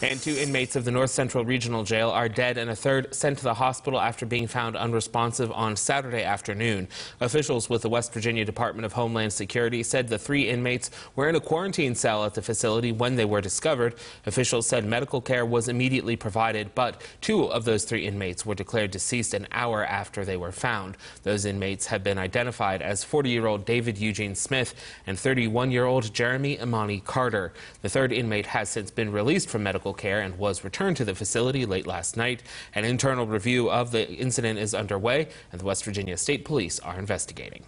And two inmates of the North Central Regional Jail are dead and a third sent to the hospital after being found unresponsive on Saturday afternoon. Officials with the West Virginia Department of Homeland Security said the three inmates were in a quarantine cell at the facility when they were discovered. Officials said medical care was immediately provided, but two of those three inmates were declared deceased an hour after they were found. Those inmates have been identified as 40-year-old David Eugene Smith and 31-year-old Jeremy Imani Carter. The third inmate has since been released from medical medical care and was returned to the facility late last night. An internal review of the incident is underway, and the West Virginia State Police are investigating.